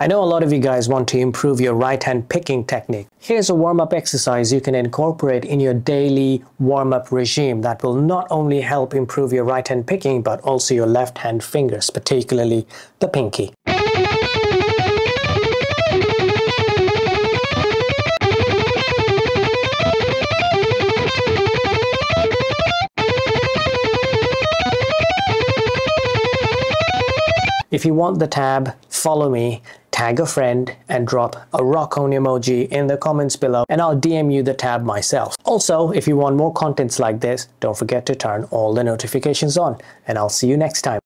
I know a lot of you guys want to improve your right hand picking technique. Here's a warm up exercise you can incorporate in your daily warm up regime that will not only help improve your right hand picking but also your left hand fingers, particularly the pinky. If you want the tab, follow me, tag a friend, and drop a rock on emoji in the comments below, and I'll DM you the tab myself. Also, if you want more contents like this, don't forget to turn all the notifications on, and I'll see you next time.